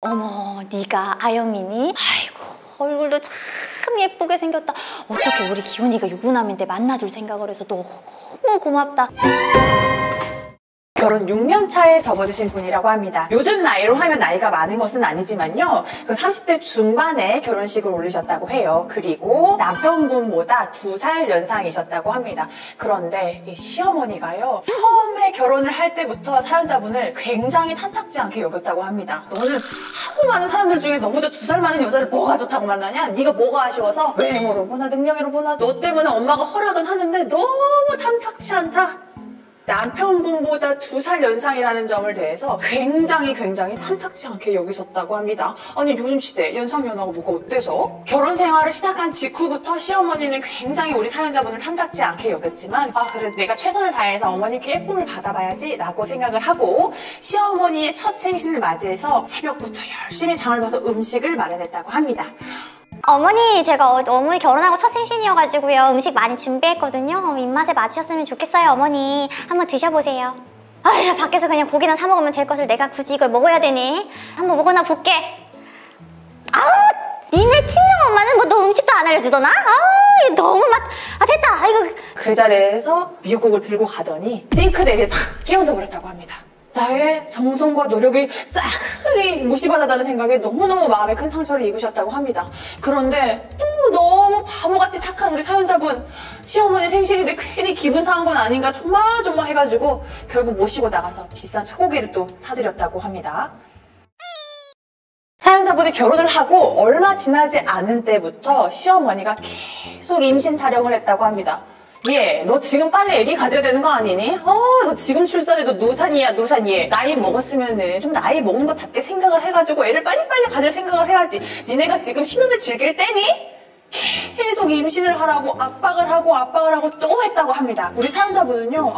어머, 네가 아영이니? 아이고, 얼굴도 참 예쁘게 생겼다. 어떻게 우리 기훈이가 유부남인데 만나줄 생각을 해서 너무 고맙다. 결혼 6년 차에 접어드신 분이라고 합니다. 요즘 나이로 하면 나이가 많은 것은 아니지만요. 그 30대 중반에 결혼식을 올리셨다고 해요. 그리고 남편분보다 두 살 연상이셨다고 합니다. 그런데 이 시어머니가요. 처음에 결혼을 할 때부터 사연자분을 굉장히 탐탁지 않게 여겼다고 합니다. 너는 하고 많은 사람들 중에 너보다 두 살 많은 여자를 뭐가 좋다고 만나냐? 네가 뭐가 아쉬워서 외모로 보나 능력으로 보나 너 때문에 엄마가 허락은 하는데 너무 탐탁치 않다. 남편분보다 두 살 연상이라는 점을 대해서 굉장히 굉장히 탐탁지 않게 여기셨다고 합니다. 아니 요즘 시대 연상연하가 뭐가 어때서? 결혼 생활을 시작한 직후부터 시어머니는 굉장히 우리 사연자분을 탐탁지 않게 여겼지만 아 그래 내가 최선을 다해서 어머니께 예쁨을 받아봐야지 라고 생각을 하고 시어머니의 첫 생신을 맞이해서 새벽부터 열심히 장을 봐서 음식을 마련했다고 합니다. 어머니 제가 어, 어머니 결혼하고 첫 생신이어가지고요. 음식 많이 준비했거든요. 어, 입맛에 맞으셨으면 좋겠어요 어머니. 한번 드셔보세요. 아휴 밖에서 그냥 고기나 사 먹으면 될 것을 내가 굳이 이걸 먹어야 되니 한번 먹어나 볼게. 아우 니네 친정 엄마는 뭐 너 음식도 안 알려주더나? 아우 너무 맛... 아 됐다. 이거. 그 자리에서 미역국을 들고 가더니 싱크대에 탁 끼얹어 버렸다고 합니다. 나의 정성과 노력이 싹리 무시받아다는 생각에 너무너무 마음에 큰 상처를 입으셨다고 합니다. 그런데 또 너무 바보같이 착한 우리 사연자분 시어머니 생신인데 괜히 기분 상한 건 아닌가 조마조마 해가지고 결국 모시고 나가서 비싼 소고기를 또 사드렸다고 합니다. 사연자분이 결혼을 하고 얼마 지나지 않은 때부터 시어머니가 계속 임신 타령을 했다고 합니다. 얘, 너 지금 빨리 애기 가져야 되는 거 아니니? 어, 너 지금 출산해도 노산이야, 노산이. 나이 먹었으면은 좀 나이 먹은 것답게 생각을 해가지고 애를 빨리빨리 가질 생각을 해야지. 니네가 지금 신혼을 즐길 때니? 계속 임신을 하라고 압박을 하고 압박을 하고 또 했다고 합니다. 우리 사연자분은요,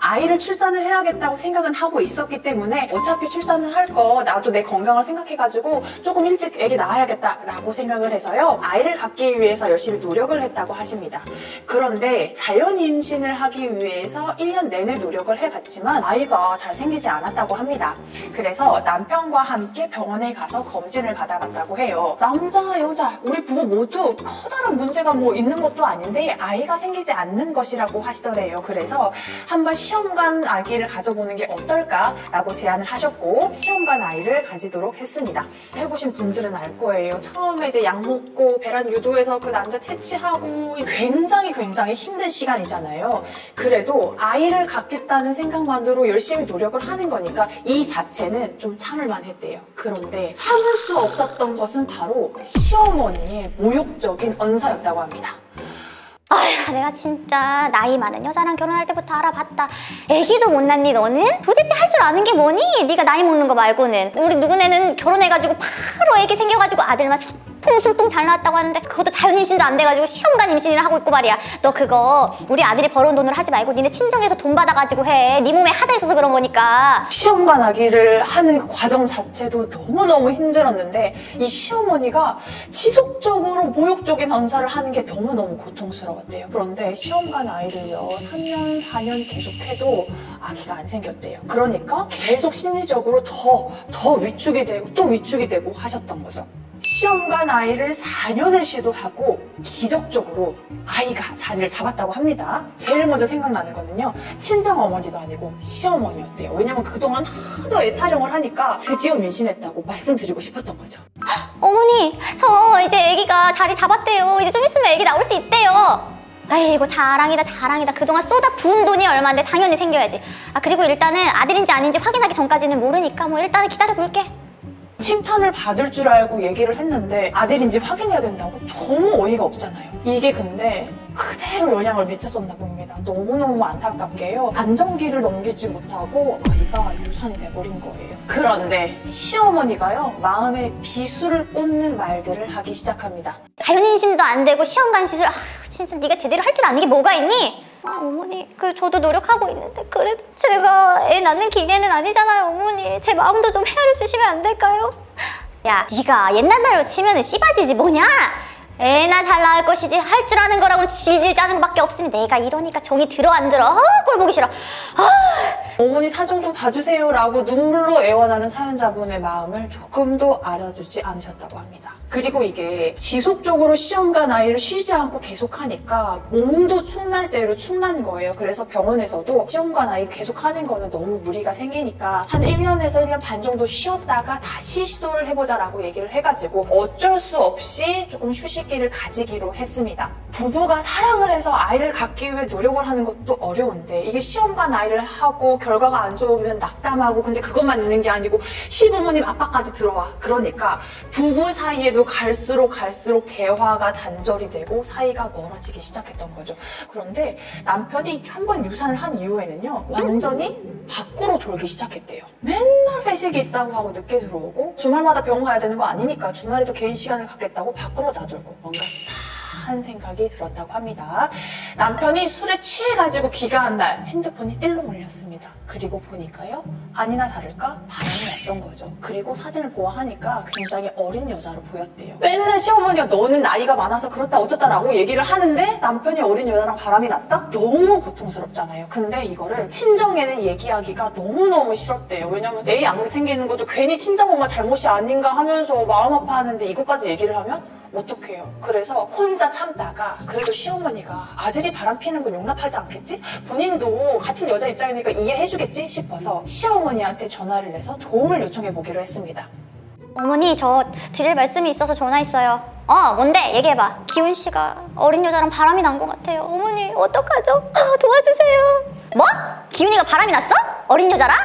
아, 이를 출산을 해야겠다고 생각은 하고 있었기 때문에 어차피 출산을 할 거 나도 내 건강을 생각해가지고 조금 일찍 애기 낳아야겠다라고 생각을 해서요, 아이를 갖기 위해서 열심히 노력을 했다고 하십니다. 그런데 자연 임신을 하기 위해서 1년 내내 노력을 해봤지만 아이가 잘 생기지 않았다고 합니다. 그래서 남편과 함께 병원에 가서 검진을 받아봤다고 해요. 남자, 여자, 우리 부부 모두 커다란 문제가 뭐 있는 것도 아닌데 아이가 생기지 않는 것이라고 하시더래요. 그래서 한번 시험관 아기를 가져보는 게 어떨까라고 제안을 하셨고 시험관 아이를 가지도록 했습니다. 해보신 분들은 알 거예요. 처음에 이제 약 먹고 배란 유도해서 그 남자 채취하고 굉장히 굉장히 힘든 시간이잖아요. 그래도 아이를 갖겠다는 생각만으로 열심히 노력을 하는 거니까 이 자체는 좀 참을만 했대요. 그런데 참을 수 없었던 것은 바로 시어머니의 모욕적 인 언사였다고 합니다. 아휴 내가 진짜 나이 많은 여자랑 결혼할 때부터 알아봤다 애기도 못 낳니 너는? 도대체 할 줄 아는 게 뭐니? 네가 나이 먹는 거 말고는 우리 누구네는 결혼해가지고 바로 애기 생겨가지고 아들만 숨 풍숨풍 잘 나왔다고 하는데 그것도 자연 임신도 안 돼가지고 시험관 임신이라 하고 있고 말이야 너 그거 우리 아들이 벌어온 돈으로 하지 말고 니네 친정에서 돈 받아가지고 해네 몸에 하자 있어서 그런 거니까 시험관 아기를 하는 그 과정 자체도 너무너무 힘들었는데 이 시어머니가 지속적으로 모욕적인 언사를 하는 게 너무너무 고통스러웠대요. 그런데 시험관 아이를요 3년, 4년 계속해도 아기가 안 생겼대요. 그러니까 계속 심리적으로 더, 더 위축이 되고 또 위축이 되고 하셨던 거죠. 시험관 아이를 4년을 시도하고 기적적으로 아이가 자리를 잡았다고 합니다. 제일 먼저 생각나는 거는요. 친정 어머니도 아니고 시어머니였대요. 왜냐면 그동안 하도 애타령을 하니까 드디어 민신했다고 말씀드리고 싶었던 거죠. 어머니 저 이제 애기가 자리 잡았대요 이제 좀 있으면 애기 나올 수 있대요 아이고 자랑이다 자랑이다 그동안 쏟아 부은 돈이 얼마인데 당연히 생겨야지 아 그리고 일단은 아들인지 아닌지 확인하기 전까지는 모르니까 뭐 일단은 기다려볼게 칭찬을 받을 줄 알고 얘기를 했는데 아들인지 확인해야 된다고 너무 어이가 없잖아요. 이게 근데 그대로 영향을 미쳤었나 봅니다. 너무너무 안타깝게요. 안정기를 넘기지 못하고 아이가 유산이 돼버린 거예요. 그런데 시어머니가요. 마음에 비수를 꽂는 말들을 하기 시작합니다. 자연 임신도 안 되고 시험관 시술 아 진짜 네가 제대로 할 줄 아는 게 뭐가 있니? 아 어머니 그 저도 노력하고 있는데 그래도 제가 애 낳는 기계는 아니잖아요 어머니 제 마음도 좀 헤아려 주시면 안 될까요? 야 네가 옛날 말로 치면은 씨바지지 뭐냐? 애나 잘 나을 것이지 할 줄 아는 거라고는 질질 짜는 것밖에 없으니 내가 이러니까 정이 들어 안 들어? 아, 꼴 보기 싫어 아, 어머니 사정 좀 봐주세요라고 눈물로 애원하는 사연자분의 마음을 조금도 알아주지 않으셨다고 합니다. 그리고 이게 지속적으로 시험과 나이를 쉬지 않고 계속하니까 몸도 축날 대로 축난 거예요. 그래서 병원에서도 시험과 나이 계속하는 거는 너무 무리가 생기니까 한 1년에서 1년 반 정도 쉬었다가 다시 시도를 해보자라고 얘기를 해가지고 어쩔 수 없이 조금 휴식기를 가지기로 했습니다. 부부가 사랑을 해서 아이를 갖기 위해 노력을 하는 것도 어려운데 이게 시험과 나이를 하고 결과가 안 좋으면 낙담하고 근데 그것만 있는 게 아니고 시부모님 아빠까지 들어와. 그러니까 부부 사이에도 갈수록 갈수록 대화가 단절이 되고 사이가 멀어지기 시작했던 거죠. 그런데 남편이 한 번 유산을 한 이후에는요 완전히 밖으로 돌기 시작했대요. 맨날 회식이 있다고 하고 늦게 들어오고 주말마다 병원 가야 되는 거 아니니까 주말에도 개인 시간을 갖겠다고 밖으로 나돌고 뭔가 한 생각이 들었다고 합니다. 남편이 술에 취해가지고 귀가한 날 핸드폰이 띨렁 울렸습니다. 그리고 보니까요 아니나 다를까 바람이 났던 거죠. 그리고 사진을 보아하니까 굉장히 어린 여자로 보였대요. 맨날 시어머니가 너는 나이가 많아서 그렇다 어쩌다라고 얘기를 하는데 남편이 어린 여자랑 바람이 났다? 너무 고통스럽잖아요. 근데 이거를 친정에는 얘기하기가 너무너무 싫었대요. 왜냐면 애 양육 생기는 것도 괜히 친정엄마 잘못이 아닌가 하면서 마음 아파하는데 이것까지 얘기를 하면 어떡해요. 그래서 혼자 참다가 그래도 시어머니가 아들이 바람 피는 건 용납하지 않겠지? 본인도 같은 여자 입장이니까 이해해주겠지 싶어서 시어머니한테 전화를 내서 도움을 요청해 보기로 했습니다. 어머니 저 드릴 말씀이 있어서 전화했어요. 어 뭔데 얘기해봐. 기훈 씨가 어린 여자랑 바람이 난 것 같아요. 어머니 어떡하죠? 아, 도와주세요. 뭐? 기훈이가 바람이 났어? 어린 여자랑?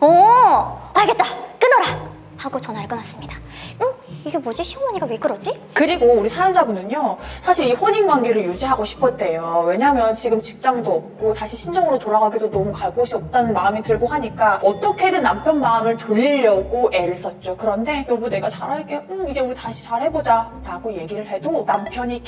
어 알겠다. 끊어라. 하고 전화를 끊었습니다. 응? 이게 뭐지? 시어머니가 왜 그러지? 그리고 우리 사연자분은요, 사실 이 혼인 관계를 유지하고 싶었대요. 왜냐면 지금 직장도 없고 다시 신정으로 돌아가기도 너무 갈 곳이 없다는 마음이 들고 하니까 어떻게든 남편 마음을 돌리려고 애를 썼죠. 그런데 여보 내가 잘할게. 응, 이제 우리 다시 잘해보자. 라고 얘기를 해도 남편이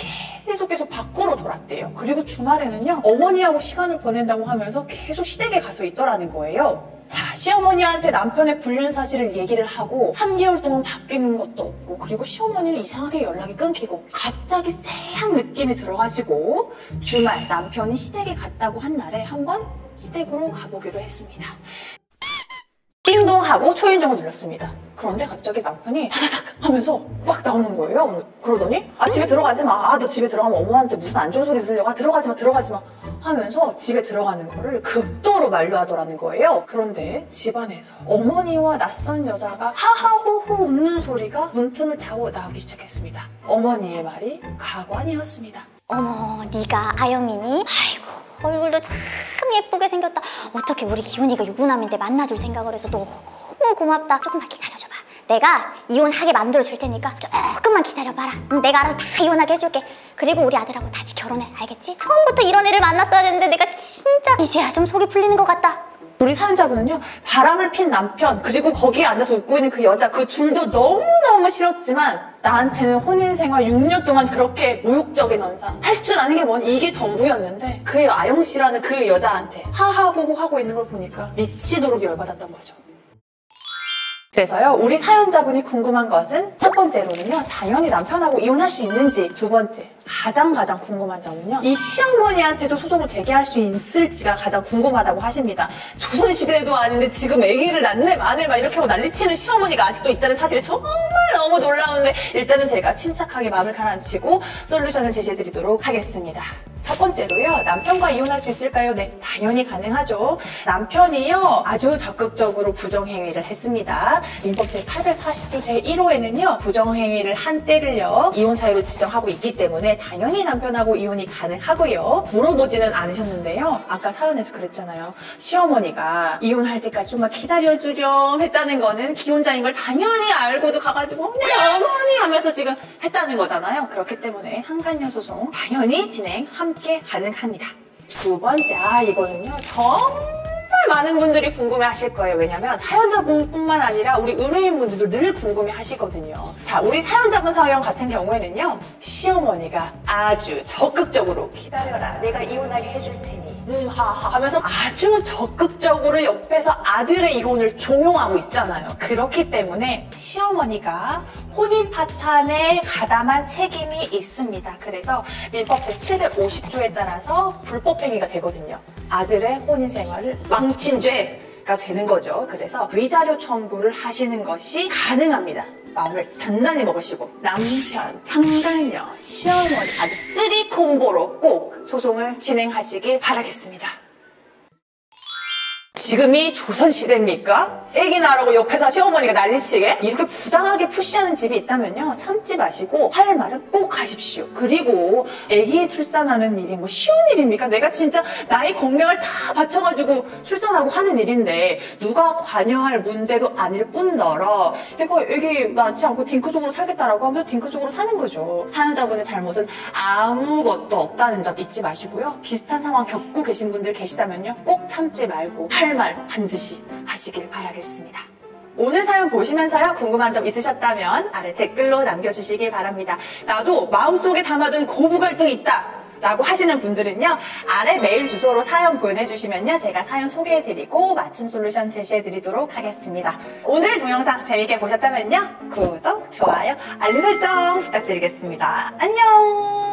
계속해서 밖으로 돌았대요. 그리고 주말에는요, 어머니하고 시간을 보낸다고 하면서 계속 시댁에 가서 있더라는 거예요. 자, 시어머니한테 남편의 불륜 사실을 얘기를 하고 3개월 동안 바뀌는 것도 없고 그리고 시어머니는 이상하게 연락이 끊기고 갑자기 쎄한 느낌이 들어가지고 주말 남편이 시댁에 갔다고 한 날에 한번 시댁으로 가보기로 했습니다. 띵동 하고 초인종을 눌렀습니다. 그런데 갑자기 남편이 다다닥 하면서 막 나오는 거예요. 그러더니 아 집에 들어가지 마. 아 너 집에 들어가면 엄마한테 무슨 안 좋은 소리 들려. 아 들어가지 마 들어가지 마. 하면서 집에 들어가는 거를 극도로 만류하더라는 거예요. 그런데 집안에서 어머니와 낯선 여자가 하하호호 웃는 소리가 문틈을 타고 나오기 시작했습니다. 어머니의 말이 가관이었습니다. 어머 네가 아영이니? 아이고 얼굴도 참 예쁘게 생겼다. 어떻게 우리 기훈이가 유부남인데 만나줄 생각을 해서 너 무 고맙다. 조금만 기다려줘봐. 내가 이혼하게 만들어 줄 테니까 조금만 기다려봐라. 응, 내가 알아서 다 이혼하게 해줄게. 그리고 우리 아들하고 다시 결혼해. 알겠지? 처음부터 이런 애를 만났어야 되는데 내가 진짜 이제야 좀 속이 풀리는 것 같다. 우리 사연자분은요 바람을 핀 남편 그리고 거기에 앉아서 웃고 있는 그 여자 그 둘도 너무너무 싫었지만 나한테는 혼인 생활 6년 동안 그렇게 모욕적인 언상 할줄 아는 게 뭐니 이게 전부였는데 그 아영 씨라는 그 여자한테 하하호호 하고 있는 걸 보니까 미치도록 열받았던 거죠. 그래서요, 우리 사연자분이 궁금한 것은 첫 번째로는요, 당연히 남편하고 이혼할 수 있는지, 두 번째, 가장 가장 궁금한 점은요, 이 시어머니한테도 소송을 제기할 수 있을지가 가장 궁금하다고 하십니다. 조선시대도 아닌데 지금 아기를 낳네, 마네, 막 이렇게 하고 난리치는 시어머니가 아직도 있다는 사실이 정말 너무 놀라운데, 일단은 제가 침착하게 마음을 가라앉히고 솔루션을 제시해드리도록 하겠습니다. 첫 번째로요, 남편과 이혼할 수 있을까요? 네, 당연히 가능하죠. 남편이요, 아주 적극적으로 부정행위를 했습니다. 민법 제840조 제1호에는요, 부정행위를 한 때를요, 이혼 사유로 지정하고 있기 때문에 당연히 남편하고 이혼이 가능하고요. 물어보지는 않으셨는데요. 아까 사연에서 그랬잖아요. 시어머니가 이혼할 때까지 좀만 기다려주렴 했다는 거는 기혼자인 걸 당연히 알고도 가가지고, 네, 어머니 하면서 지금 했다는 거잖아요. 그렇기 때문에 상간녀 소송 당연히 진행 함께 가능합니다. 두 번째, 아, 이거는요, 정말 많은 분들이 궁금해 하실 거예요. 왜냐면 사연자분뿐만 아니라 우리 의뢰인분들도 늘 궁금해 하시거든요. 자, 우리 사연자분 사연 같은 경우에는요, 시어머니가 아주 적극적으로 기다려라. 내가 이혼하게 해줄 테니. 음, 하하 하면서 아주 적극적으로 옆에서 아들의 이혼을 종용하고 있잖아요. 그렇기 때문에 시어머니가 혼인 파탄에 가담한 책임이 있습니다. 그래서 민법 제750조에 따라서 불법행위가 되거든요. 아들의 혼인 생활을 망친 게 되는 거죠. 그래서 위자료 청구를 하시는 것이 가능합니다. 마음을 단단히 먹으시고 남편, 상간녀, 시어머니 아주 three combo로 꼭 소송을 진행하시길 바라겠습니다. 지금이 조선시대입니까? 애기 낳으라고 옆에서 시어머니가 난리치게? 이렇게 부당하게 push하는 집이 있다면요. 참지 마시고 할 말은 꼭 하십시오. 그리고 애기 출산하는 일이 뭐 쉬운 일입니까? 내가 진짜 나의 건강을 다 바쳐가지고 출산하고 하는 일인데 누가 관여할 문제도 아닐 뿐더러 내가 애기 낳지 않고 딩크족으로 살겠다라고 하면서 딩크족으로 사는 거죠. 사연자분의 잘못은 아무것도 없다는 점 잊지 마시고요. 비슷한 상황 겪고 계신 분들 계시다면요. 꼭 참지 말고 할말 반드시 하시길 바라겠습니다. 오늘 사연 보시면서요 궁금한 점 있으셨다면 아래 댓글로 남겨주시길 바랍니다. 나도 마음속에 담아둔 고부 갈등이 있다. 라고 하시는 분들은요 아래 메일 주소로 사연 보내주시면요 제가 사연 소개해드리고 맞춤 솔루션 제시해드리도록 하겠습니다. 오늘 동영상 재밌게 보셨다면요 구독, 좋아요, 알림 설정 부탁드리겠습니다. 안녕.